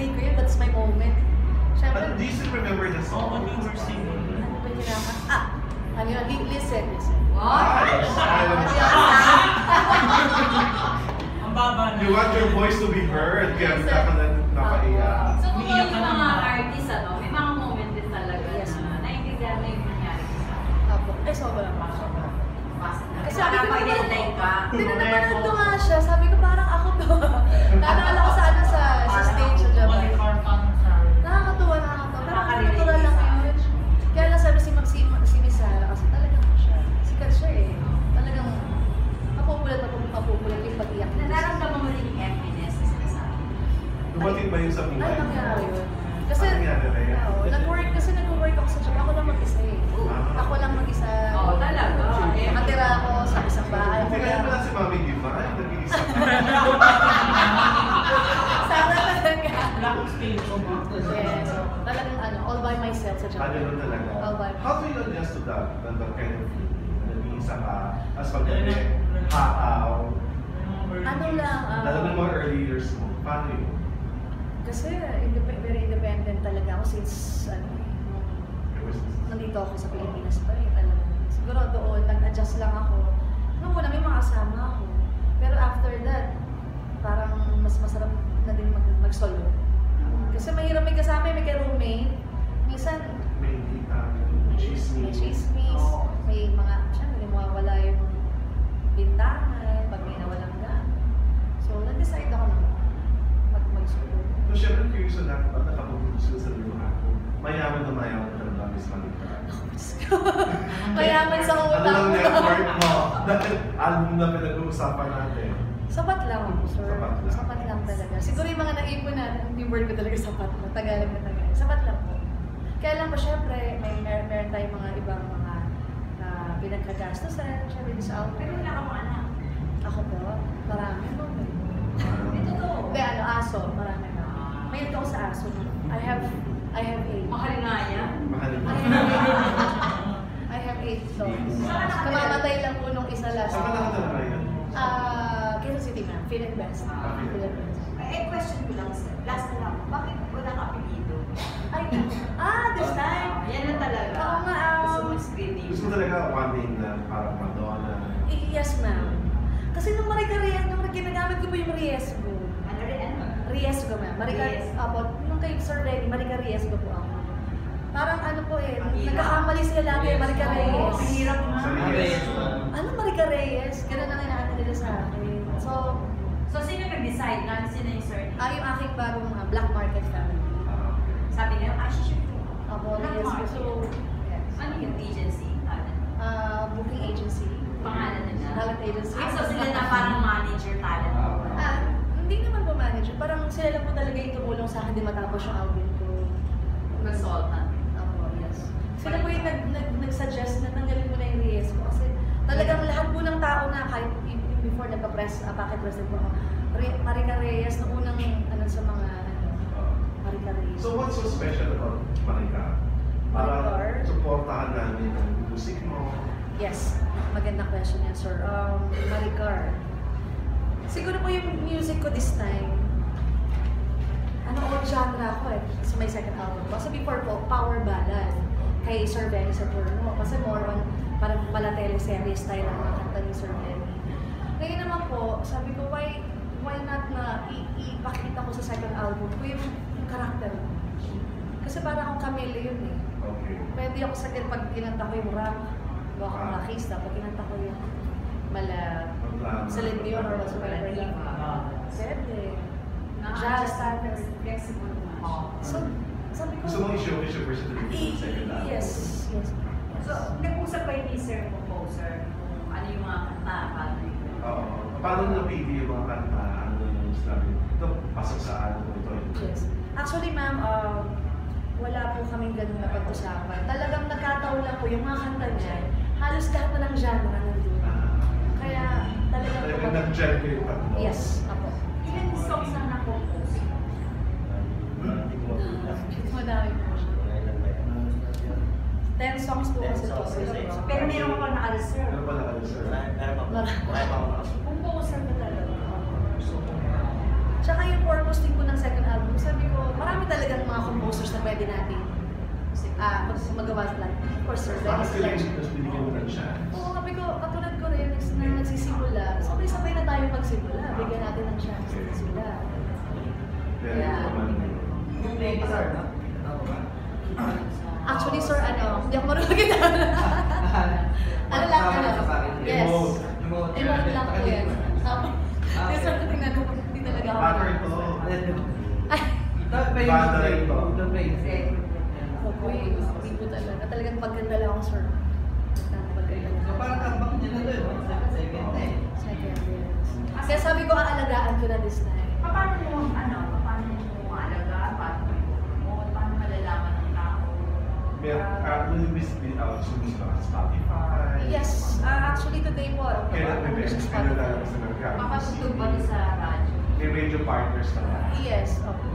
birthday ko yun, that's my moment. Siyempre, But do you still remember the song? when you were single. ano ba yung? Ah, ano yun, Li- listen, listen. Ay, Ang baba na. You want your voice to be heard, kaya sir. ka na napaiyak. So kung yung na mga artist, ano, may mga moment din talaga Yes. na naiintindihan na yung nangyari sa Apo. Ay, sobrang pa, sobrang. Kasi sabi ko Hindi na napanood ko nga siya, sabi ko parang ako to. Naalala ko ano sa Black space ko ba? Yes. Talagang ano, all by myself sa Japan. ganun talaga. All by How do you adjust to that? Na that kind of feeling? Na Nag-iisa ka, as paggabi, hataw, Ano lang, ah, lalo na mga early years mo. Paano yun? Kasi indep- very independent talaga ako since ano, nandito ako sa Pilipinas pa eh. Talaga. Siguro doon, nag-adjust lang ako. Nung una, may mga kasama ako. Pero after that, parang mas masarap na din mag- mag-solo. Kasi mahirap may may ka-roommate. Minsan, May uh, may chismis. chismis, may mga, syempre, mawawala yung bintangan, pag may nawalang na. So, nag-decide ako na mag mag-solo. So, syempre, curious na natin, ba't sila sa lumahan ko? Mayaman na mayaman ka na Miss Malika. Mayaman sa Ano utang. lang network mo? Dahil album na pinag-uusapan natin. Sapat lang, sir. Sapat lang. Sapat lang talaga. Siguro yung mga naipon natin, yung word ko talaga sapat na. Tagalog na Tagalog. Sapat lang po. Kaya lang po, syempre, may mer meron tayong mga ibang mga uh, pinagkagastusan. Syempre, di sa outfit. Pero wala ka mga anak. Ako po, marami po. May totoo. Hindi, ano, aso. Marami na. May ako sa aso. I have, I have eight. Mahal nga yan. Mahal mo. I have eight. I have eight dogs. Kamamatay lang po nung isa last. Saan ka nakatala ngayon? Ah, Quezon City ma'am. Ah, and best. Eh, question ko lang, sir. Last na lang. Bakit wala ka apelido? Ay, ah, this time. Yan na talaga. Oo nga, um, Gusto mo screening. Gusto mo talaga one name na parang Madonna. Yes, ma'am. Kasi nung Marica Reyes, nung ginagamit ko po yung Riesgo. Ano rin, ano? Riesgo, ma'am. Marica, Riesgo. Apo, nung kay Sir Renny, Marica Riesgo po ako. Parang ano po eh, nagkakamali sila lagi, Marica Oo, Reyes. ang hirap Reyes. Ano Marica Reyes? Ganun ang inaano nila sa akin. So, So, sino nag-decide na sino yung surname? ah, yung aking bagong mga black market family. Ah, okay. Sabi niyo, ah, she should. Apo, Black Riesgo. market. So, yes. Ano yung agency? Ah, booking agency. Pangalan nila? Talent agency. Ah, so sila na parang manager talent. Ah, hindi naman po manager. Parang sila lang po talaga yung tumulong sa akin din matapos yung album ko. Consultant. Ako, yes. Sila po yung nag, nag, nag-suggest na tanggalin mo na yung Reyes ko. Kasi talagang lahat po ng tao na kahit before nagpa-press, uh, packet press po ako, Re- Marica Reyes, nung unang ano sa mga ano, Ah. Marica Reyes. So what's so special about Marika? Para Maricar? supportahan namin ang music mo. Yes, magandang question yan, sir. Um, Maricar. Siguro po yung music ko this time, ano old genre ako eh, sa may second album ko. Kasi before po, power ballad kay Sir Benny Saturno. Kasi more on, parang pala teleserye style ang mga kanta ni Sir Benny. Ngayon naman po, sabi ko, why why not na ipakita ko sa second album ko yung, yung character ko. Kasi parang akong chameleon eh. Okay. Pwede ako sagad pag kinanta ko yung rap, gawa ako Ah. rockista, pag kinanta ko yung mala. Celine Dion or whatsoever. Pwede. Standards. Flexible naman. So, sabi ko, Gusto mong i-showcase your versatility sa second album? yes, yes. So, nag-usap kayo ni Sir Composer kung ano yung mga kanta, paano yung Oo. Paano napili yung mga kanta? Ano yung sinabi? Ito, pasok sa ano ito. ito. Yes. Actually, ma'am, um, wala po kaming ganun na pag-usapan. Talagang nagkataon lang po yung mga kanta niya. Halos lahat na ng genre nandun. Ah. Kaya talagang Talagang nag-gel kayo tatlo. Yes, ako. Ilan songs na na-compose? Madami po siya. Ten songs po kasi po. Pero meron ka pa naka-reserve. Ano pala ka, sir? Composer ka talaga. Tsaka yung purpose din po ng second album, sabi ko, marami talagang mga composers na pwede natin ah mag magawa sila. Of course, Sir Bakit yung tapos binigyan mo ng chance? Oo, sabi ko, katulad ko rin, na nagsisimula, sabay-sabay na tayo magsimula. Bigyan natin ng chance na sila. Pero Yeah. Yung play guitar, no? Ako ba? Actually, sir, ano, hindi ako marunong gitara. ano lang, ano? Yes. Emote. Emote. Emote lang po yan. Yes, sir, tingnan ko, hindi talaga ako. Batter ito. Ay, Ito, pa yung Banda play. rin to. Play. ako eh, hindi po talaga. Talagang pagganda lang ako, sir. So parang comeback niya na doon? Second, second na eh. Second, yes. Kaya sabi ko, aalagaan ko na this time. Paano mo, ano, paano mo alagaan, paano mo i-promote, paano malalaman ng tao? Uh, will you be split out sa gusto sa Spotify? Yes, ah, actually today po, ano, Kailan ano may sa kailan Spotify. lang sa nagkakaroon? Makatutug ba sa radyo? May radio partners na ba? Yes, okay.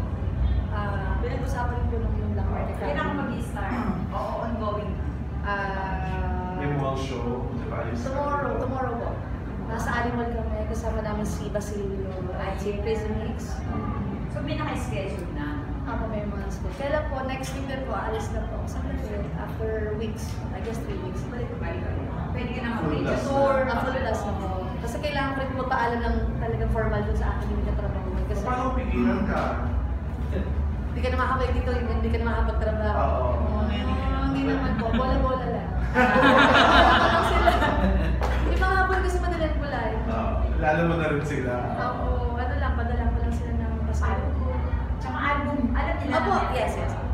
Ah, pinag-usapan ko nung yung Black Market Kailan ka mag-start? Oo, ongoing. Ah, May mall show, di ba? Yung- tomorrow, tomorrow po. Nasa Animal kami, kasama namin si Basilio at si Crazy Mix. So may naka-schedule na. Ako may mga school. Kailan po, next week din po, alis na po. Saan na po? After weeks, I guess three weeks. Balik ko balik. Pwede ka na tour. Ah, full blast na po. Kasi kailangan ko rin po paalam ng talagang formal dun sa akin yung katrabaho. Kasi Paano pigilan ka? hindi ka na makakabalik dito, hindi ka na makakapagtrabaho. Oo. Ah, hindi naman po, bola-bola lang. Lang. Hindi makakapag kasi madalang bulay. Uh, lalo mo na rin sila. Ako, ano lang, padala